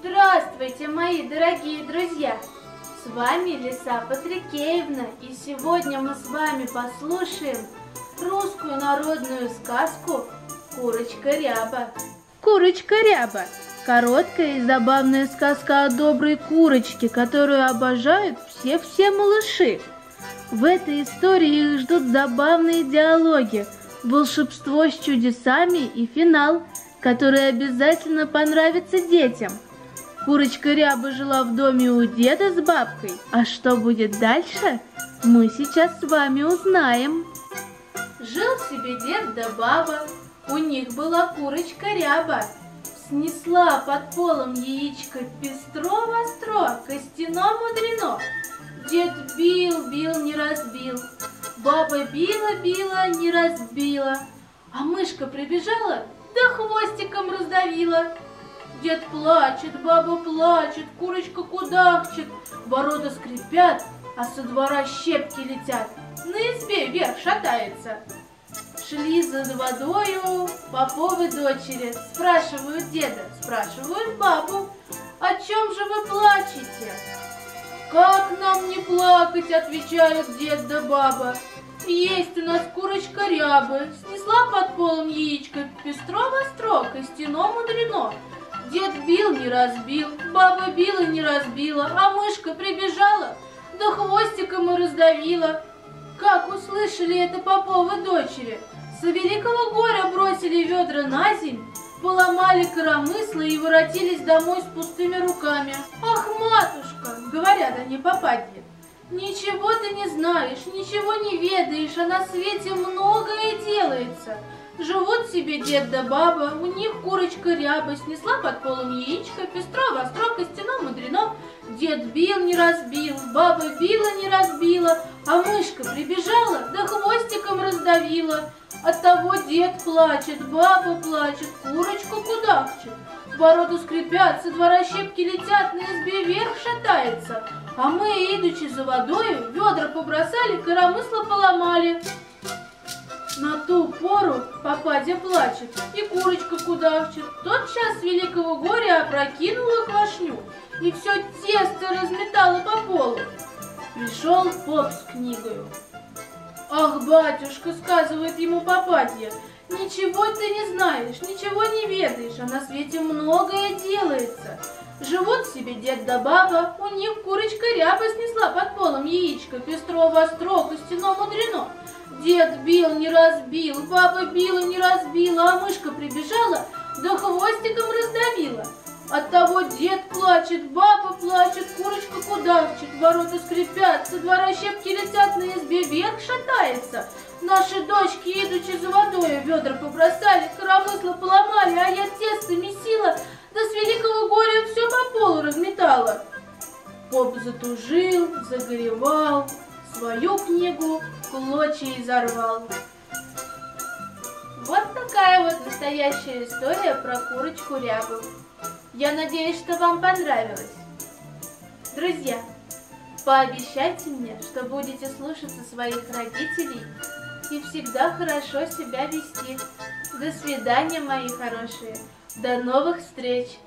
Здравствуйте, мои дорогие друзья! С вами Лиса Патрикеевна, и сегодня мы с вами послушаем русскую народную сказку «Курочка Ряба». Курочка Ряба – короткая и забавная сказка о доброй курочке, которую обожают все-все малыши. В этой истории их ждут забавные диалоги, волшебство с чудесами и финал, который обязательно понравится детям – Курочка Ряба жила в доме у деда с бабкой. А что будет дальше, мы сейчас с вами узнаем. Жил себе дед да баба, у них была курочка Ряба. Снесла под полом яичко пестро-востро, костяно-мудрено. Дед бил, бил, не разбил. Баба била, била, не разбила. А мышка прибежала, да хвостиком раздавила. Дед плачет, баба плачет, курочка кудахчет, ворота скрипят, а со двора щепки летят. На избе вверх шатается. Шли за водою поповы дочери, спрашивают деда, спрашивают бабу, о чем же вы плачете? Как нам не плакать, отвечают дед да баба. Есть у нас курочка рябы, снесла под полом яичко, пестро-востро, костяно мудрено. Дед бил, не разбил, баба била, не разбила, а мышка прибежала, да хвостиком и раздавила. Как услышали это поповы дочери, с великого горя бросили ведра на земь, поломали коромыслы и воротились домой с пустыми руками. «Ах, матушка!» — говорят они попадье. «Ничего ты не знаешь, ничего не ведаешь, а на свете многое делается». Живут себе дед да баба, у них курочка ряба, снесла под полом яичко, пестро, востро, костяно, мудрено. Дед бил, не разбил, баба била, не разбила, а мышка прибежала, да хвостиком раздавила. Оттого дед плачет, баба плачет, курочка кудахчет. Ворота скрипят, со двора щепки летят, на избе вверх шатается. А мы, идучи за водою, ведра побросали, коромысло поломали. На ту пору попадя плачет, и курочка кудахчет. Тот час великого горя опрокинула квашню, и все тесто разметала по полу. Пришел поп с книгою. «Ах, батюшка!» — сказывает ему попадья. «Ничего ты не знаешь, ничего не ведаешь, а на свете многое делается. Живут себе дед да баба, у них курочка ряба снесла под полом яичко, пестро востро, костяно мудрено». Дед бил, не разбил, баба била, не разбила, а мышка прибежала, да хвостиком раздавила. Оттого дед плачет, баба плачет, курочка кудахчет, ворота скрипят, со двора щепки летят, на избе вверх шатается. Наши дочки, идучи за водой, ведра побросали, коромысло поломали, а я тесто месила, да с великого горя все по полу разметала. Поп затужил, загоревал, свою книгу клочья изорвал. Вот такая вот настоящая история про курочку рябу. Я надеюсь, что вам понравилось. Друзья, пообещайте мне, что будете слушаться своих родителей и всегда хорошо себя вести. До свидания, мои хорошие. До новых встреч!